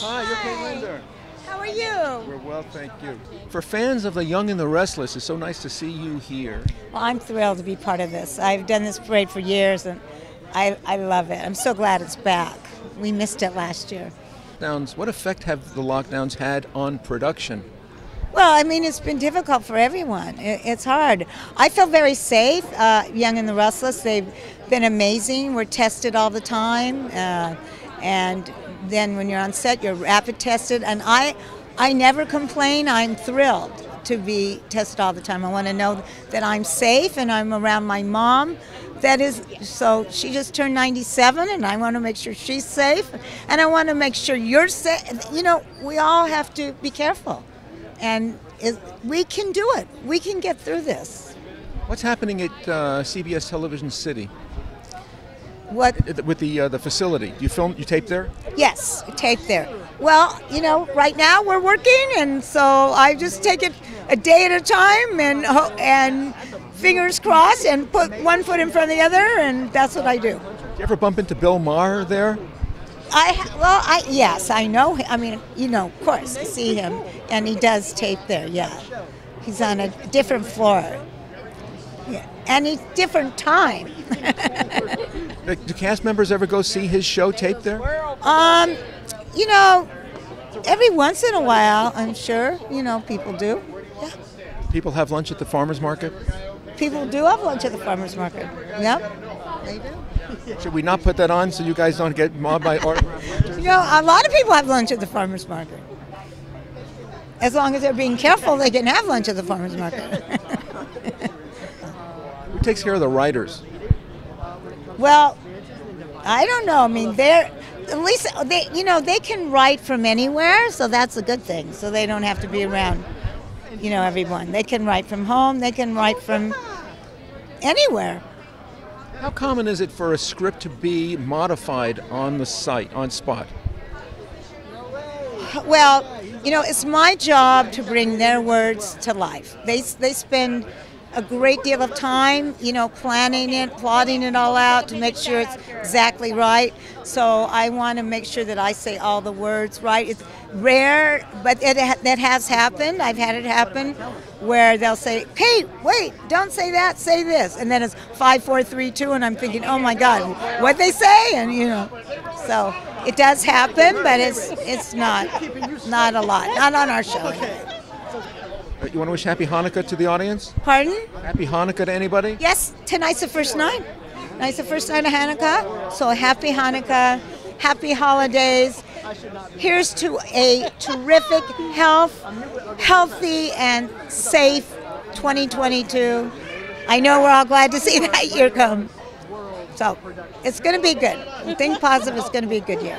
Hi, you're Kate Linder. How are you? We're well, thank you. For fans of The Young and the Restless, it's so nice to see you here. Well, I'm thrilled to be part of this. I've done this parade for years and I, I love it. I'm so glad it's back. We missed it last year. Lockdowns, what effect have the lockdowns had on production? Well, I mean, it's been difficult for everyone. It, it's hard. I feel very safe. Uh, Young and the Restless, they've been amazing. We're tested all the time. Uh, and then when you're on set, you're rapid tested. And I, I never complain. I'm thrilled to be tested all the time. I want to know that I'm safe and I'm around my mom. That is, so she just turned 97, and I want to make sure she's safe, and I want to make sure you're safe. You know, we all have to be careful, and it, we can do it. We can get through this. What's happening at uh, CBS Television City What? with the uh, the facility? Do you film? You tape there? Yes, tape there. Well, you know, right now we're working, and so I just take it a day at a time, and and fingers crossed, and put one foot in front of the other, and that's what I do. Do you ever bump into Bill Maher there? I well, I yes, I know. I mean, you know, of course, I see him, and he does tape there. Yeah, he's on a different floor. Yeah, and he's different time. Do cast members ever go see his show taped there? Um, you know, every once in a while, I'm sure. You know, people do. Yeah, People have lunch at the farmers market. people do have lunch at the farmers market. Yep, they do. Should we not put that on so you guys don't get mobbed by autograph You know, a lot of people have lunch at the farmers market. As long as they're being careful, they can have lunch at the farmers market. Who takes care of the writers? Well, I don't know. I mean, they're at least they, you know, they can write from anywhere, so that's a good thing. So they don't have to be around, you know, everyone. They can write from home. They can write from anywhere. How common is it for a script to be modified on the site, on spot? Well, you know, it's my job to bring their words to life. They they spend a great deal of time, you know, planning it, plotting it all out to make sure it's exactly right. So I want to make sure that I say all the words right. It's rare, but it that has happened. I've had it happen where they'll say, "Hey, wait, don't say that. Say this," and then it's five, four, three, two, and I'm thinking, "Oh my God, what they say?" And you know, so it does happen, but it's it's not not a lot, not on our show. Uh, You want to wish Happy Hanukkah to the audience? Pardon? Happy Hanukkah to anybody? Yes, tonight's the first night. Tonight's the first night of Hanukkah. So happy Hanukkah, happy holidays. Here's to a terrific health, healthy and safe 2022. I know we're all glad to see that year come. So it's going to be good. Think positive. It's going to be a good year.